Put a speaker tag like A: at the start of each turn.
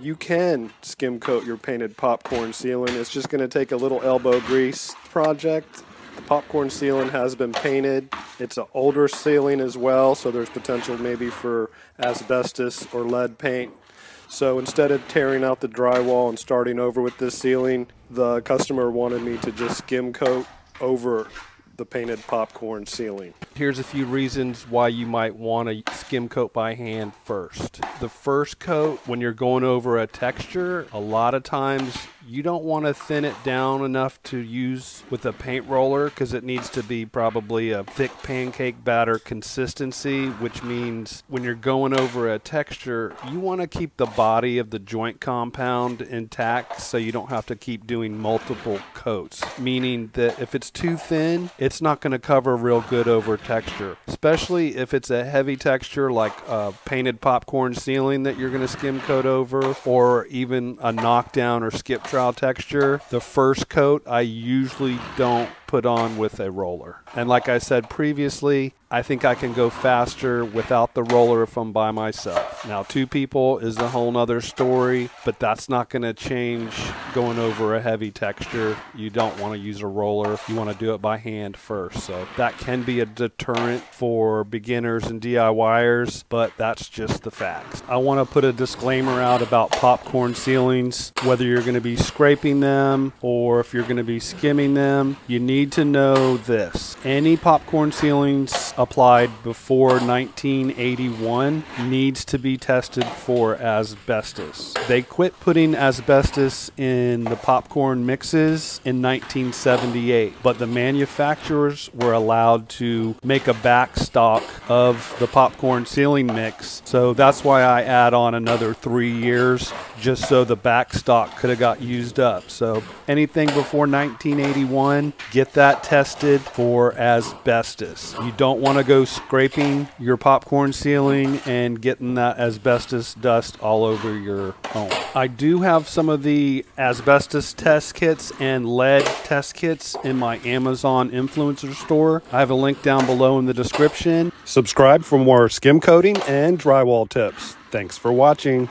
A: you can skim coat your painted popcorn ceiling. It's just going to take a little elbow grease project. The popcorn ceiling has been painted. It's an older ceiling as well, so there's potential maybe for asbestos or lead paint. So instead of tearing out the drywall and starting over with this ceiling, the customer wanted me to just skim coat over the painted popcorn ceiling.
B: Here's a few reasons why you might want to skim coat by hand first. The first coat, when you're going over a texture, a lot of times you don't want to thin it down enough to use with a paint roller because it needs to be probably a thick pancake batter consistency, which means when you're going over a texture, you want to keep the body of the joint compound intact so you don't have to keep doing multiple coats. Meaning that if it's too thin, it's not going to cover real good over texture, especially if it's a heavy texture like a painted popcorn ceiling that you're going to skim coat over, or even a knockdown or skip trowel texture. The first coat, I usually don't put on with a roller. And like I said previously, I think I can go faster without the roller if I'm by myself. Now, two people is a whole nother story, but that's not going to change going over a heavy texture. You don't want to use a roller. You want to do it by hand first. So that can be a deterrent for beginners and DIYers, but that's just the facts. I want to put a disclaimer out about popcorn ceilings, whether you're going to be scraping them or if you're going to be skimming them, you need to know this. Any popcorn ceilings applied before 1981 needs to be tested for asbestos. They quit putting asbestos in the popcorn mixes in 1978, but the manufacturers were allowed to make a backstock of the popcorn ceiling mix. So that's why I add on another three years just so the backstock could have got used up. So anything before 1981, get that tested for asbestos. You don't want to go scraping your popcorn ceiling and getting that asbestos dust all over your home. I do have some of the asbestos test kits and lead test kits in my Amazon influencer store. I have a link down below in the description.
A: Subscribe for more skim coating and drywall tips. Thanks for watching.